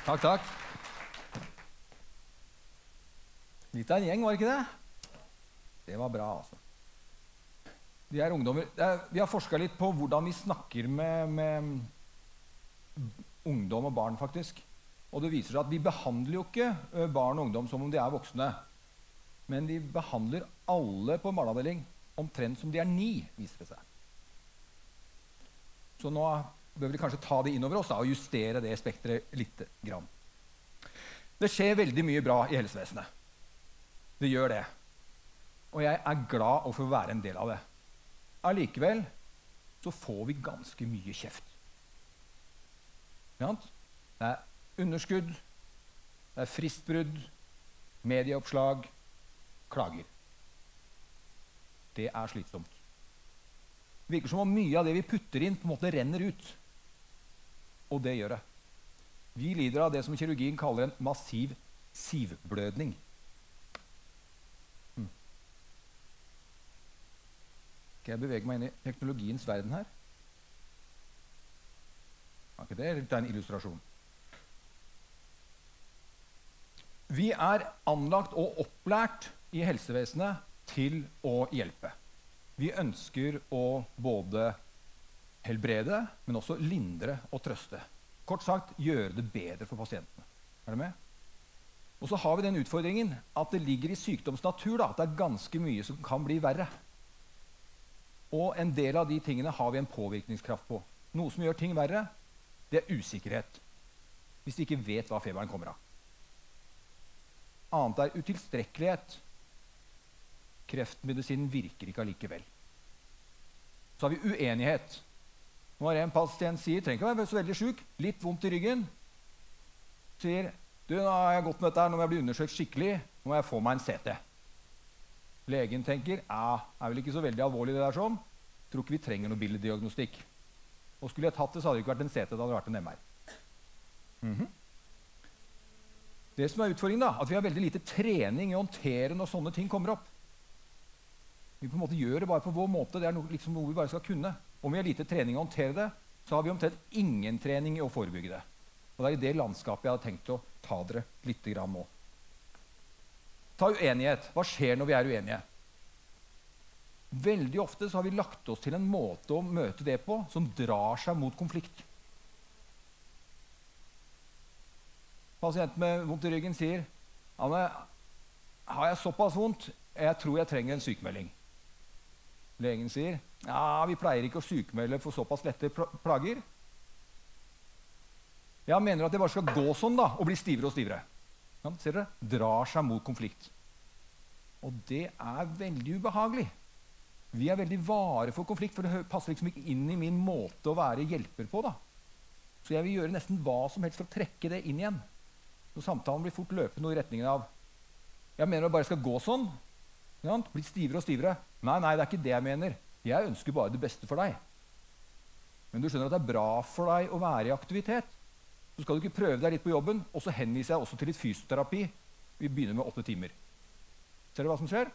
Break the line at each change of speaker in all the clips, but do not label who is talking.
Takk, takk. Litt av en gjeng, var det ikke det? Det var bra, altså. De er ungdommer. Er, vi har forska litt på hvordan vi snakker med, med ungdom og barn, faktisk. Og det viser seg at vi behandler jo ikke barn og ungdom som om de er voksne. Men vi behandler alle på en barneavdeling omtrent som de er ni, viser det seg. Så nå bør vi kanskje ta det inn over oss da, og justere det spekteret lite grann. Det skjer veldig mye bra i helsevesenet. Det gjør det. Og jeg er glad å få være en del av det. Allikevel så får vi ganske mye kjeft. Det er underskudd, det er fristbrudd, medieoppslag, klager. Det er slitsomt. Det virker som om mye av det vi putter inn, på en måte renner ut. Og det gjør det. Vi lider av det som kirurgien kaller en massiv sivblødning. Mm. Skal jeg bevege meg inn i teknologiens verden her? Var ikke det ta en illustrasjon? Vi er anlagt og opplært i helsevesenet til å hjelpe. Vi ønsker å både helbrede, men også lindre og trøste. Kort sagt gjøre det bedre for pasientene. Er du med? Og så har vi den utfordringen at det ligger i sykdoms natur at det er ganske mye som kan bli verre. Og en del av de tingene har vi en påvirkningskraft på. Noe som gjør ting verre, det er usikkerhet. Hvis de ikke vet hva feberen kommer av. Annet er utilstrekkelighet. Kreftmedisinen virker ikke allikevel. Så har vi uenighet. Når en pasient sier trenger ikke å være så veldig syk, litt vondt i ryggen, sier du, nå har jeg gått med dette her, nå må jeg bli undersøkt skikkelig, nå må jeg få meg en CT. Legen tenker ja, er vel ikke så veldig alvorlig, det der sånn. Tror ikke vi trenger noe billeddiagnostikk. Og skulle jeg tatt det, så hadde det ikke vært en CT, det hadde vært en MR. Mm -hmm. Det som er utfordringen, da, at vi har veldig lite trening i å håndtere når sånne ting kommer opp. Vi på en måte gjør det bare på vår måte. Det er noe, liksom noe vi bare skal kunne. Om vi har lite trening å håndtere det, så har vi omtrent ingen trening i å forebygge det. Og det er i det landskapet jeg hadde tenkt å ta dere litt nå. Ta uenighet. Hva skjer når vi er uenige? Veldig ofte har vi lagt oss til en måte å møte det på som drar seg mot konflikt. Pasienten med vondt i ryggen sier Anne, har jeg såpass vondt? Jeg tror jeg trenger en sykemelding. Legen sier ja, vi pleier ikke å sykemelde for såpass lette plager. Jeg mener at det bare skal gå sånn da, og bli stivere og stivere. Ja, ser dere? Drar seg mot konflikt. Og det er veldig ubehagelig. Vi er veldig vare for konflikt, for det passer liksom ikke inn i min måte å være hjelper på. da. Så jeg vil gjøre nesten hva som helst for å trekke det inn igjen. Så samtalen blir fort løpende i retningen av Jeg mener det bare skal gå sånn. Ja, bli stivere og stivere. Nei, nei, det er ikke det jeg mener. Jeg ønsker bare det beste for deg. Men du skjønner at det er bra for deg å være i aktivitet. Så skal du ikke prøve deg litt på jobben, og så henviser jeg også til litt fysioterapi. Vi begynner med åtte timer. Ser du hva som skjer?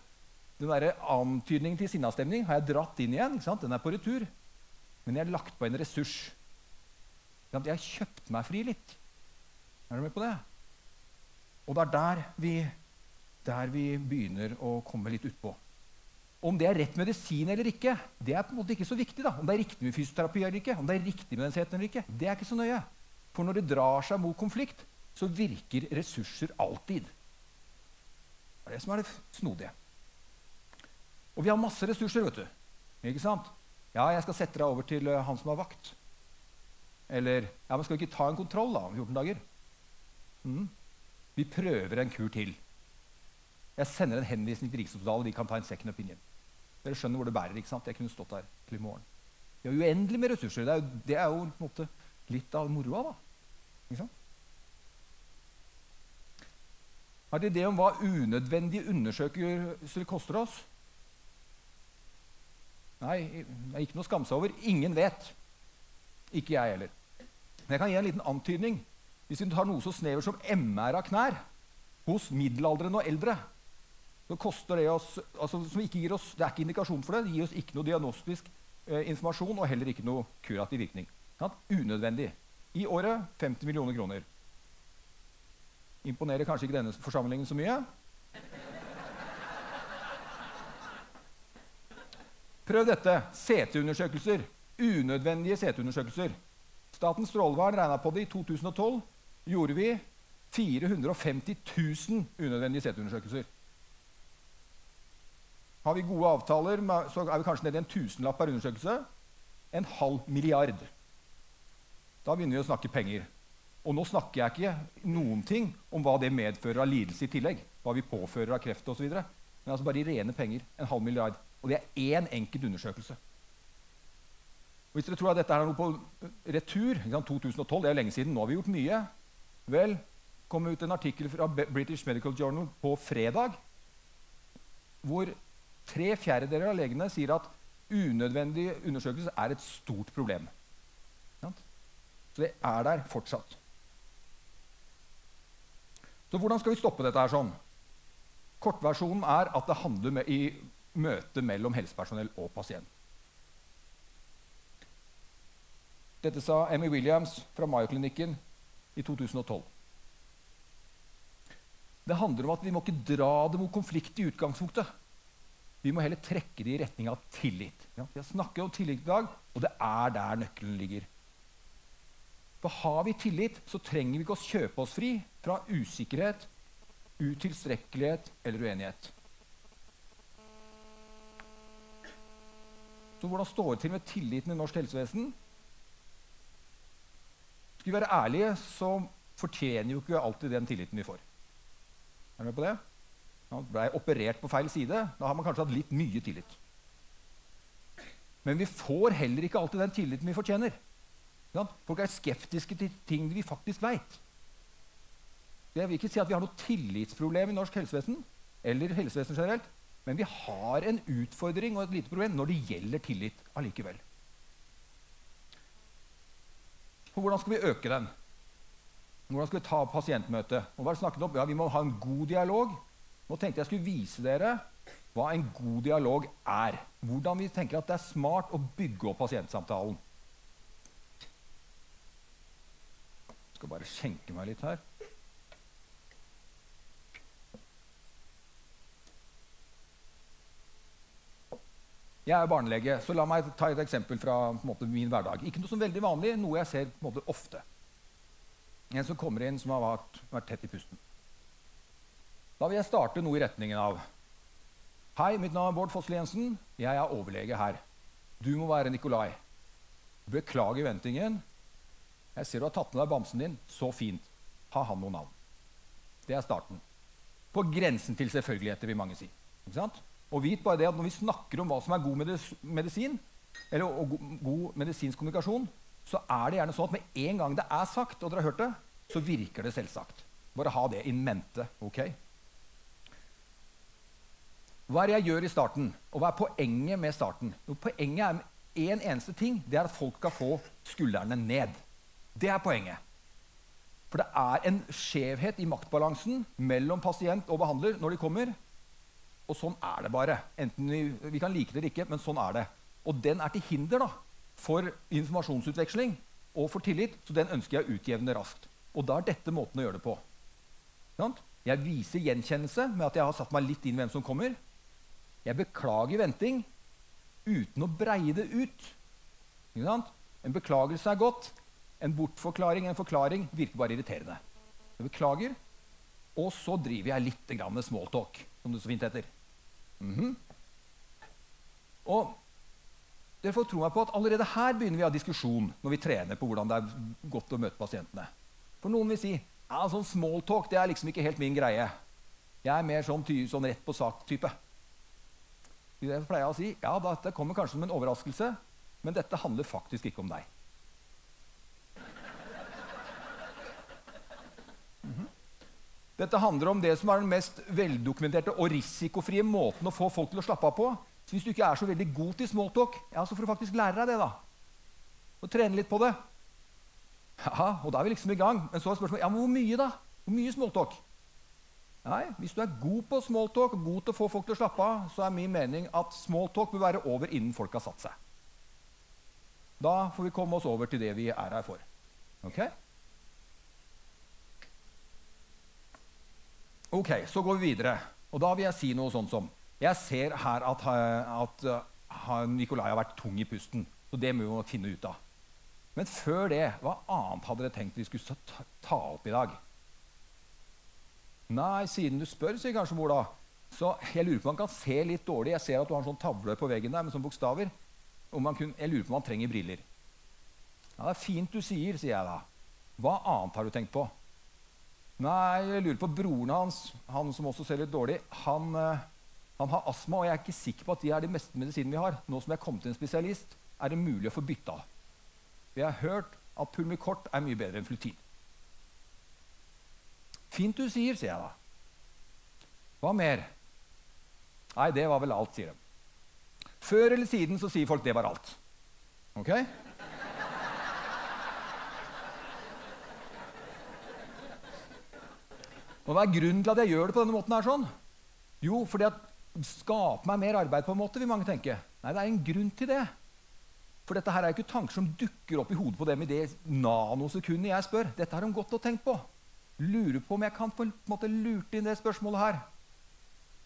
Den der antydningen til sinnastemning har jeg dratt inn igjen. Den er på retur. Men jeg har lagt på en ressurs. Jeg har kjøpt meg fri litt. Er du med på det? Og det er der vi, der vi begynner å komme litt utpå. Om det er rett medisin eller ikke, det er på en måte ikke så viktig. da. Om det er riktig med fysioterapi eller ikke, om det er riktig med den eller ikke, det er ikke så nøye. For når det drar seg mot konflikt, så virker ressurser alltid. Det er det som er det snodige. Og vi har masse ressurser, vet du. Ikke sant? Ja, jeg skal sette deg over til uh, han som har vakt. Eller ja, men skal vi ikke ta en kontroll da, om 14 dager? Mm. Vi prøver en kur til. Jeg sender en henvisning til Rikshospitalet. De kan ta en second opinion. Dere skjønner hvor det bærer. ikke sant? Jeg kunne stått der til i morgen. Vi har uendelig med ressurser. Det er jo, det er jo på en måte litt av moroa. da. Ikke sant? Har dere idé om hva unødvendige undersøkelser koster oss? Nei, det er ikke noe å skamme seg over. Ingen vet. Ikke jeg heller. Men jeg kan gi en liten antydning. Hvis vi tar noe så snevert som MR av knær hos middelaldrende og eldre, så koster det oss, altså, som ikke gir oss, Det er ikke indikasjon for det. Det gir oss ikke noe diagnostisk eh, informasjon og heller ikke noe kurativ virkning. Ja, unødvendig. I året 50 millioner kroner. Imponerer kanskje ikke denne forsamlingen så mye. Prøv dette. CT-undersøkelser. Unødvendige CT-undersøkelser. Statens strålevern regna på det i 2012. Gjorde vi 450 000 unødvendige seteundersøkelser. Har vi gode avtaler, så er vi kanskje nede i en tusenlapp per undersøkelse. En halv milliard. Da begynner vi å snakke penger. Og nå snakker jeg ikke noen ting om hva det medfører av lidelse i tillegg. Hva vi påfører av kreft osv. Men altså bare i rene penger. En halv milliard. Og det er én enkelt undersøkelse. Og hvis dere tror at dette er noe på retur 2012, det er lenge siden, nå har vi gjort mye. Vel, kom ut en artikkel fra British Medical Journal på fredag hvor tre fjerdedeler av legene sier at unødvendige undersøkelser er et stort problem. Så det er der fortsatt. Så hvordan skal vi stoppe dette her sånn? Kortversjonen er at det handler med, i møte mellom helsepersonell og pasient. Dette sa Emmy Williams fra Mayo-klinikken i 2012. Det handler om at vi må ikke dra det mot konflikt i utgangspunktet. Vi må heller trekke det i retning av tillit. Ja, har snakket om tillit i dag, og det er der nøkkelen ligger. For har vi tillit, så trenger vi ikke å kjøpe oss fri fra usikkerhet, utilstrekkelighet eller uenighet. Så hvordan står det til med tilliten i norsk helsevesen? Skal vi være ærlige, så fortjener jo ikke alltid den tilliten vi får. Er du med på det? Han ble operert på feil side. Da har man kanskje hatt litt mye tillit. Men vi får heller ikke alltid den tilliten vi fortjener. Folk er skeptiske til ting vi faktisk veit. Jeg vil ikke si at vi har noe tillitsproblem i norsk helsevesen, eller helsevesen generelt, men vi har en utfordring og et lite problem når det gjelder tillit allikevel. Og hvordan skal vi øke den? Hvordan skal vi ta pasientmøtet? Ja, Vi må ha en god dialog. Nå tenkte jeg skulle vise dere hva en god dialog er. Hvordan vi tenker at det er smart å bygge opp pasientsamtalen. Jeg skal bare skjenke meg litt her. Jeg er barnelege, så la meg ta et eksempel fra måte, min hverdag. Ikke noe som veldig vanlig, noe jeg ser måte, ofte. En som kommer inn som har vært, vært tett i pusten. Da vil jeg starte noe i retningen av Hei, mitt navn er Bård Fossli Jensen. Jeg er overlege her. Du må være Nikolai. Beklager ventingen. Jeg ser du har tatt med deg bamsen din. Så fint. Ha han noe navn. Det er starten. På grensen til selvfølgeligheter, vil mange si. Og vit bare det at Når vi snakker om hva som er god medisin, eller god medisinsk kommunikasjon, så er det gjerne sånn at med en gang det er sagt, og dere har hørt det, så virker det selvsagt. Bare ha det in mente. ok? Hva er det jeg gjør i starten, og hva er poenget med starten? Jo, poenget er én en eneste ting. Det er at folk skal få skuldrene ned. Det er poenget. For det er en skjevhet i maktbalansen mellom pasient og behandler når de kommer. Og sånn er det bare. Enten vi, vi, kan like det eller ikke, men sånn er det. Og den er til hinder da, for informasjonsutveksling og for tillit, så den ønsker jeg å utjevne raskt. Og da er dette måten å gjøre det på. Jeg viser gjenkjennelse med at jeg har satt meg litt inn hvem som kommer. Jeg beklager venting uten å breie det ut. En beklagelse er godt. En bortforklaring, en forklaring, virker bare irriterende. Jeg beklager, og så driver jeg litt med smalltalk, som det så fint heter. Mm -hmm. Og dere får tro meg på at allerede her begynner vi å ha diskusjon når vi trener på hvordan det er godt å møte pasientene. For noen vil si ja, sånn smalltalk det er liksom ikke helt min greie. Jeg er mer sånn, sånn rett på sak-type. Jeg pleier å si ja, dette kommer kanskje som en overraskelse, men dette handler faktisk ikke om deg. -hmm. Dette handler om det som er den mest veldokumenterte og risikofrie måten å få folk til å slappe av på. Så hvis du ikke er så veldig god til smalltalk, ja, så får du faktisk lære deg det. da. Og trene litt på det. Ja, og da er vi liksom i gang. Men så er spørsmålet ja, men hvor mye, da? Hvor mye smalltalk? Nei, Hvis du er god på smalltalk god til å få folk til å slappe av, så er min mening at smalltalk bør være over innen folk har satt seg. Da får vi komme oss over til det vi er her for. Ok? Ok, Så går vi videre. Og da vil jeg si noe sånn som Jeg ser her at, at, at Nikolai har vært tung i pusten. Så det må vi finne ut av. Men før det, hva annet hadde dere tenkt vi skulle ta opp i dag? Nei, siden du spør, sier kanskje mor da. Så jeg lurer på om han kan se litt dårlig. Jeg ser at du har en sånn tavle på veggen der med sånne bokstaver. Kun, jeg lurer på om han trenger briller. Ja, Det er fint du sier, sier jeg da. Hva annet har du tenkt på? Nei, jeg lurer på broren hans, han som også ser litt dårlig. Han, eh, han har astma, og jeg er ikke sikker på at de er de meste medisinene vi har. Nå som jeg kom til en spesialist, er det mulig å få bytta. Vi har hørt at pulmikort er mye bedre enn flutin. Fint du sier, sier jeg da. Hva mer? Nei, det var vel alt, sier de. Før eller siden så sier folk det var alt. Ok? Og Hva er grunnen til at jeg gjør det på denne måten? her sånn? Jo, fordi at skape meg mer arbeid, på en måte, vil mange tenke. Nei, det er en grunn til det. For dette her er jo ikke tanker som dukker opp i hodet på dem i det nanosekundet jeg spør. Dette har de gått og tenkt på. Lurer på om jeg kan få lurt inn det spørsmålet her.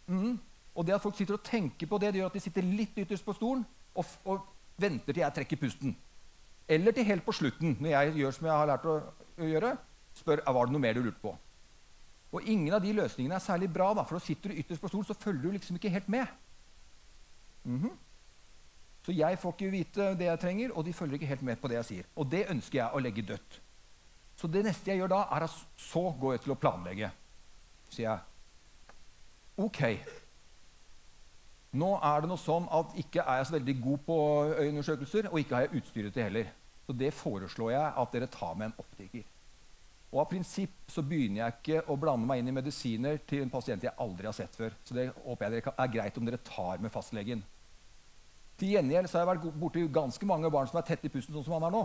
Mm. Og det at folk sitter og tenker på det, det gjør at de sitter litt ytterst på stolen og, og venter til jeg trekker pusten. Eller til helt på slutten, når jeg gjør som jeg har lært å gjøre, spør var det noe mer du lurte på. Og ingen av de løsningene er særlig bra, da, for sitter du ytterst på stolen, så følger du liksom ikke helt med. Mm -hmm. Så jeg får ikke vite det jeg trenger, og de følger ikke helt med på det jeg sier. Og det ønsker jeg å legge dødt. Så det neste jeg gjør da, er at så går jeg til å planlegge. Sier jeg OK. Nå er det noe sånn at ikke er jeg så veldig god på øyeundersøkelser, og ikke har jeg utstyret til heller. Så det foreslår jeg at dere tar med en optiker. Og av prinsipp så begynner jeg ikke å blande meg inn i medisiner til en pasient jeg aldri har sett før. Så det håper jeg dere er greit om dere tar med fastlegen. Til gjengjeld så har jeg vært borti ganske mange barn som er tett i pusten, sånn som han er nå.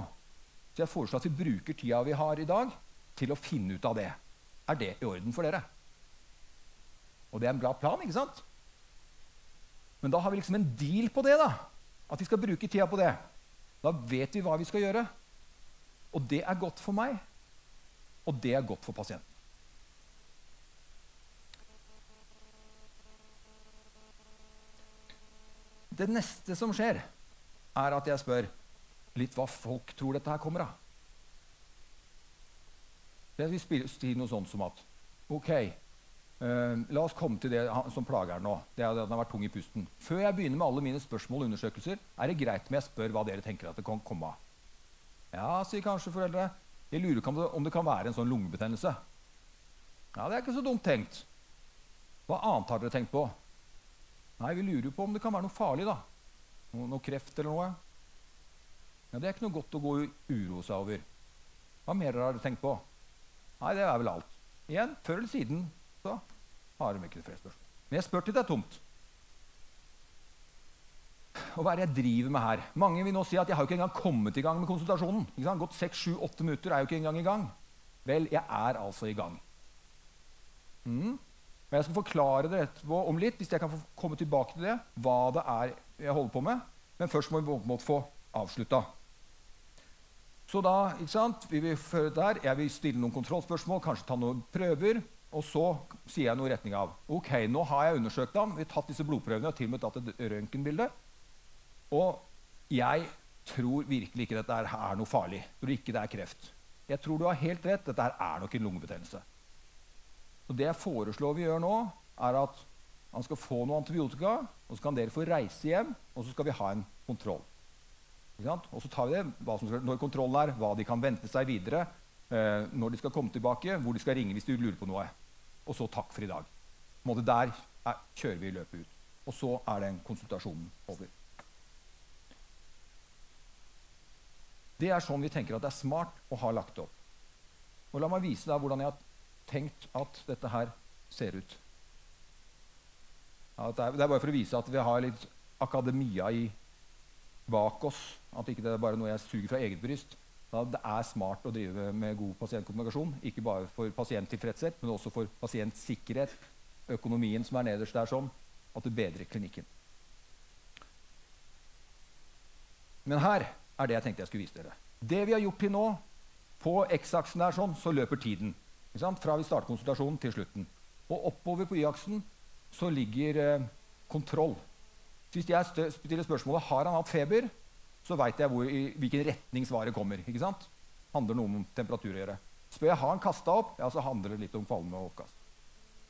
Så jeg foreslår at vi bruker tida vi har i dag, til å finne ut av det. Er det i orden for dere? Og det er en bra plan, ikke sant? Men da har vi liksom en deal på det, da. At vi skal bruke tida på det. Da vet vi hva vi skal gjøre. Og det er godt for meg. Og det er godt for pasienten. Det neste som skjer, er at jeg spør litt hva folk tror dette her kommer av. Jeg vil si noe sånt som at OK, uh, la oss komme til det som plager nå. Det er at den har vært tung i pusten. Før jeg begynner med alle mine spørsmål og undersøkelser, er det greit om jeg spør hva dere tenker at det kan komme av. Ja, sier kanskje foreldre. Jeg lurer på om det kan være en sånn lungebetennelse. Ja, Det er ikke så dumt tenkt. Hva annet har dere tenkt på? Nei, Vi lurer på om det kan være noe farlig. da. Noe, noe kreft eller noe. Ja, Det er ikke noe godt å gå og seg over. Hva mer har dere tenkt på? Nei, det er vel alt. Igjen, før eller siden så har de ikke flere spørsmål. Men jeg spør til det er tomt. Og hva er det jeg driver med her? Mange vil nå si at jeg har jo ikke engang kommet i gang med konsultasjonen. Ikke sant? Gått 6-7-8 minutter er jo ikke engang i gang. Vel, jeg er altså i gang. Mm. Og Jeg skal forklare det om litt, hvis jeg kan få komme tilbake til det, hva det er jeg holder på med. Men først må vi på en måte få avslutta. Så da, ikke sant, vi vil føre der, Jeg vil stille noen kontrollspørsmål, kanskje ta noen prøver. Og så sier jeg noe i retning av ok, nå har jeg undersøkt ham, vi har tatt disse blodprøvene og til og med tatt et røntgenbilde. Og jeg tror virkelig ikke dette er noe farlig. Jeg tror ikke det er kreft. Jeg tror du har helt rett. Dette er nok en lungebetennelse. Og Det jeg foreslår vi gjør nå, er at han skal få noe antibiotika, og så kan dere få reise hjem, og så skal vi ha en kontroll. Og så tar vi det, skal, når kontrollen er, hva de kan vente seg videre, eh, når de skal komme tilbake, hvor de skal ringe hvis de lurer på noe. Og så takk for i dag. Der er, kjører vi løpet ut. Og så er den konsultasjonen over. Det er sånn vi tenker at det er smart å ha lagt opp. Og La meg vise deg hvordan jeg har tenkt at dette her ser ut. Ja, det, er, det, er, bare for å vise at vi har litt akademia i bak oss. At ikke det er bare noe jeg suger fra eget bryst. Da det er smart å drive med god pasientkommunikasjon. Ikke bare for pasienttilfredshet, men også for pasientsikkerhet. Økonomien som er nederst der, sånn at det bedrer klinikken. Men her er det jeg tenkte jeg skulle vise dere. Det vi har gjort til nå, på X-aksen der sånn, så løper tiden. Fra vi starter konsultasjonen til slutten. Og oppover på y-aksen så ligger eh, kontroll. Hvis jeg stiller spørsmålet har han hatt feber, så veit jeg hvor, i hvilken retning svaret kommer. ikke sant? Handler noe om temperatur å gjøre. Spør jeg har han kasta opp, ja, så handler det litt om kvalme og oppkast.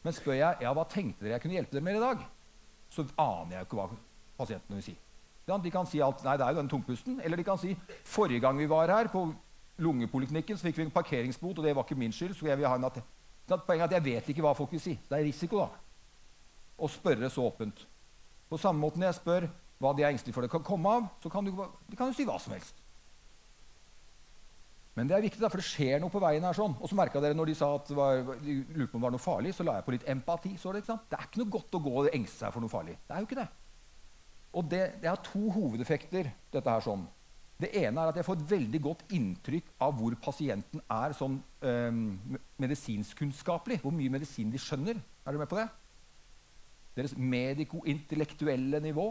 Men spør jeg ja, hva tenkte dere jeg kunne hjelpe dere med i dag, så aner jeg ikke hva pasientene vil si. De kan si alt, nei, det er jo den tungpusten. Eller de kan si forrige gang vi var her, på lungepoliklinikken, så fikk vi en parkeringsbot, og det var ikke min skyld. så jeg vil ha en Poenget er at jeg vet ikke hva folk vil si. Det er risiko da, å spørre så åpent. På samme måte når jeg spør hva de er engstelige for det kan komme av, så kan du, de kan jo si hva som helst. Men det er viktig, da, for det skjer noe på veien. her sånn. Og så merka dere når de sa at det var, de lurte på om det var noe farlig, så la jeg på litt empati. Så det, ikke sant? det er ikke noe godt å gå og engste seg for noe farlig. Det er jo ikke det. Og det, det har to hovedeffekter. dette her sånn. Det ene er at jeg får et veldig godt inntrykk av hvor pasienten er sånn um, medisinskkunnskapelig. Hvor mye medisin de skjønner. Er du med på det? Deres mediko-intellektuelle nivå,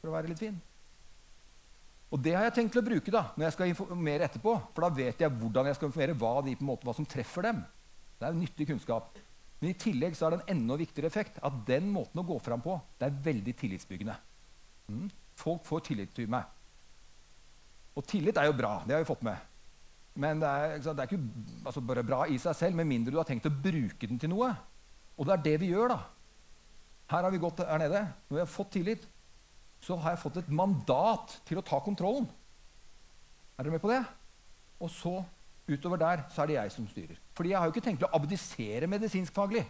for å være litt fin. Og det har jeg tenkt til å bruke da, når jeg skal informere etterpå. For da vet jeg hvordan jeg skal informere, hva, de, måte, hva som treffer dem. Det er jo nyttig kunnskap. Men i tillegg så er det en enda viktigere effekt at den måten å gå fram på det er veldig tillitsbyggende. Mm. Folk får tillit til meg. Og tillit er jo bra. Det har vi fått med. Men det er, det er ikke altså, bare bra i seg selv med mindre du har tenkt å bruke den til noe. Og det er det vi gjør, da. Her har vi gått her nede. Når vi har fått tillit, så har jeg fått et mandat til å ta kontrollen. Er dere med på det? Og så, utover der, så er det jeg som styrer. Fordi jeg har jo ikke tenkt å abdisere medisinskfaglig.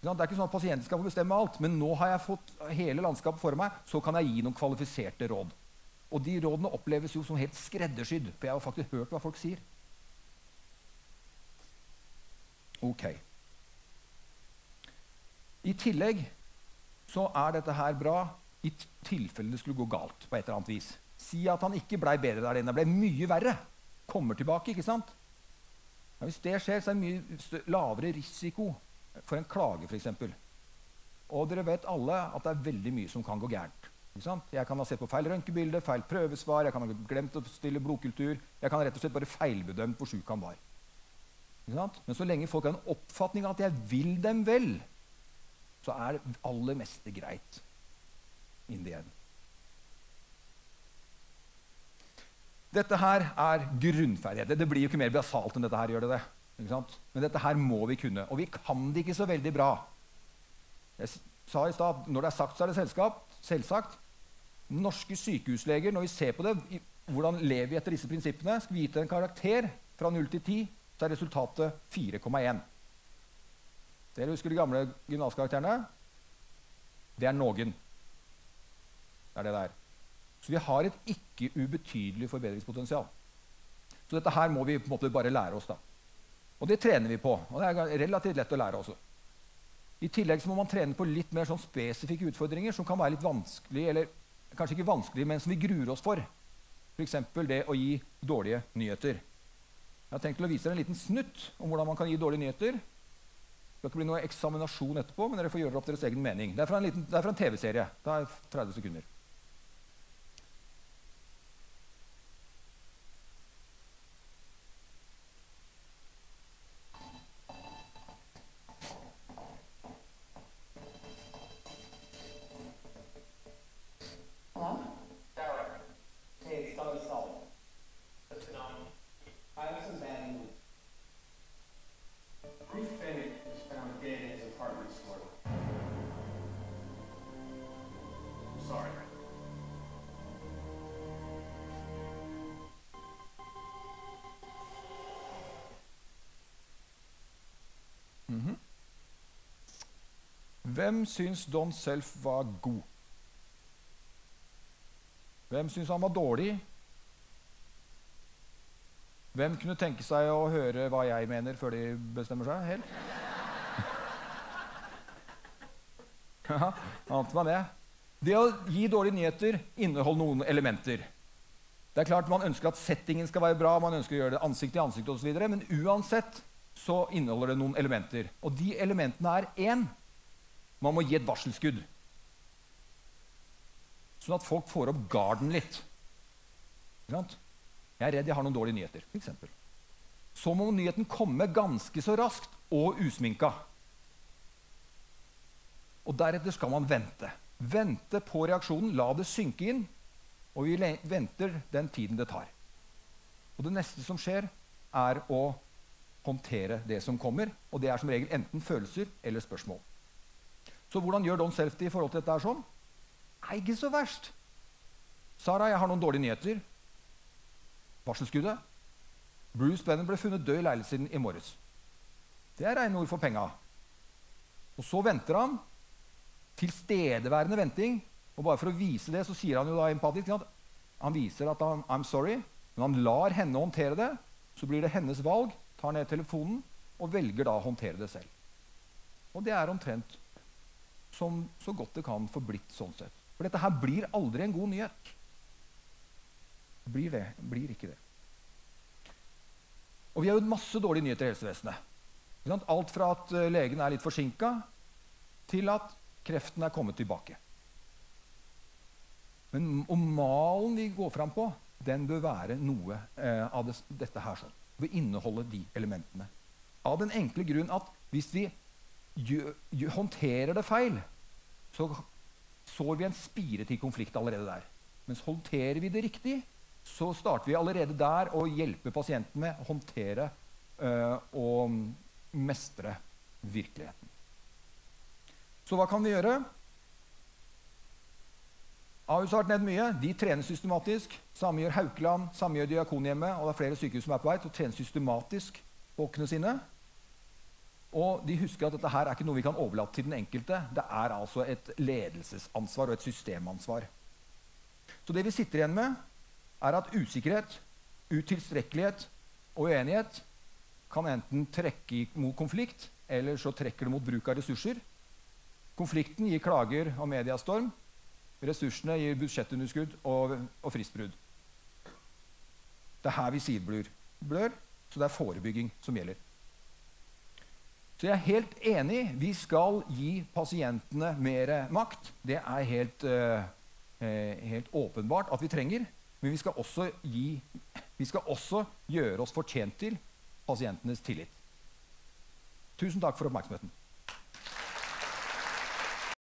Det er ikke sånn at pasienten skal få bestemme alt, men nå har jeg fått hele landskapet for meg, så kan jeg gi noen kvalifiserte råd. Og de rådene oppleves jo som helt skreddersydd, for jeg har faktisk hørt hva folk sier. Ok. I tillegg så er dette her bra i tilfelle det skulle gå galt på et eller annet vis. Si at han ikke ble bedre der inne, ble mye verre. Kommer tilbake, ikke sant? Ja, hvis det skjer, så er det mye lavere risiko for en klage, f.eks. Og dere vet alle at det er veldig mye som kan gå gærent. Jeg kan ha sett på feil røntgenbilde, feil prøvesvar, jeg kan ha glemt å stille blodkultur. Jeg kan rett og slett bare feilbedømt hvor sjuk han var. Men så lenge folk har en oppfatning av at jeg vil dem vel, så er det aller meste greit. In the end. Dette her er grunnferdigheter. Det blir jo ikke mer basalt enn dette her. gjør det det. Men dette her må vi kunne. Og vi kan det ikke så veldig bra. Jeg sa i stad når det er sagt, så er det selskap. Selvsagt. Norske sykehusleger, når vi ser på det, hvordan lever vi etter disse prinsippene, skal vi gi til en karakter fra 0 til 10, så er resultatet 4,1. Dere husker de gamle gymnaskarakterene? Det er noen. Det er det det er. Så vi har et ikke ubetydelig forbedringspotensial. Så dette her må vi på en måte bare lære oss. da. Og det trener vi på. Og det er relativt lett å lære også. I tillegg må man trene på litt mer sånn spesifikke utfordringer som kan være litt vanskelig, eller kanskje ikke vanskelig, men som vi gruer oss for. F.eks. det å gi dårlige nyheter. Jeg har tenkt å vise dere en liten snutt om hvordan man kan gi dårlige nyheter. Det skal ikke bli noe eksaminasjon etterpå, men dere får gjøre opp deres egen mening. Det er fra en, en TV-serie. Det er 30 sekunder. Hvem syns Don Self var god? Hvem syns han var dårlig? Hvem kunne tenke seg å høre hva jeg mener, før de bestemmer seg helt? Ja, ante man det. Det å gi dårlige nyheter inneholder noen elementer. Det er klart Man ønsker at settingen skal være bra, man ønsker å gjøre det ansikt til ansikt osv. Men uansett så inneholder det noen elementer. Og de elementene er én man må gi et varselskudd. Sånn at folk får opp garden litt. Jeg er redd jeg har noen dårlige nyheter. For eksempel. så må nyheten komme ganske så raskt og usminka. Og deretter skal man vente. Vente på reaksjonen, la det synke inn, og vi venter den tiden det tar. Og det neste som skjer, er å håndtere det som kommer. Og det er som regel enten følelser eller spørsmål. Så hvordan gjør Don Selfty i forhold til dette? her sånn? Nei, ikke så verst. Sara, jeg har noen dårlige nyheter. Varselskuddet. Bruce Bennett ble funnet død i leiligheten i morges. Det er rene ord for penga. Og så venter han. Tilstedeværende venting. Og bare for å vise det, så sier han jo da empatisk at han viser at han I'm sorry, men han lar henne håndtere det. Så blir det hennes valg. Tar ned telefonen og velger da å håndtere det selv. Og det er omtrent som så godt det kan få blitt sånn sett. For dette her blir aldri en god nyhet. Blir det? Blir ikke det. Og vi har jo masse dårlige nyheter i helsevesenet. Alt fra at eh, legen er litt forsinka, til at kreften er kommet tilbake. Men og malen vi går fram på, den bør være noe eh, av det, dette her. sånn. Bør inneholde de elementene. Av den enkle grunn at hvis vi håndterer det feil, så sår vi en spire til konflikt allerede der. Mens håndterer vi det riktig, så starter vi allerede der å hjelpe pasienten med å håndtere øh, og mestre virkeligheten. Så hva kan vi gjøre? Ahus har vært nevnt mye. De trener systematisk. Samme gjør Haukeland, samme gjør Diakonhjemmet. Og det er flere sykehus som er på vei til å trene systematisk folkene sine. Og de husker at dette her er ikke noe vi kan overlate til den enkelte. Det er altså et ledelsesansvar og et systemansvar. Så det vi sitter igjen med, er at usikkerhet, utilstrekkelighet og uenighet kan enten trekke mot konflikt, eller så trekker det mot bruk av ressurser. Konflikten gir klager og mediestorm. Ressursene gir budsjettunderskudd og, og fristbrudd. Det er her vi sier Blør, så det er forebygging som gjelder. Så jeg er helt enig. Vi skal gi pasientene mer makt. Det er helt, uh, helt åpenbart at vi trenger. Men vi skal, gi, vi skal også gjøre oss fortjent til pasientenes tillit. Tusen takk for oppmerksomheten.